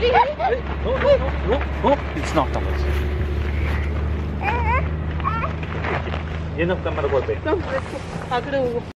Oh, it's knocked on us. 얘는 잠깐만 걸 어.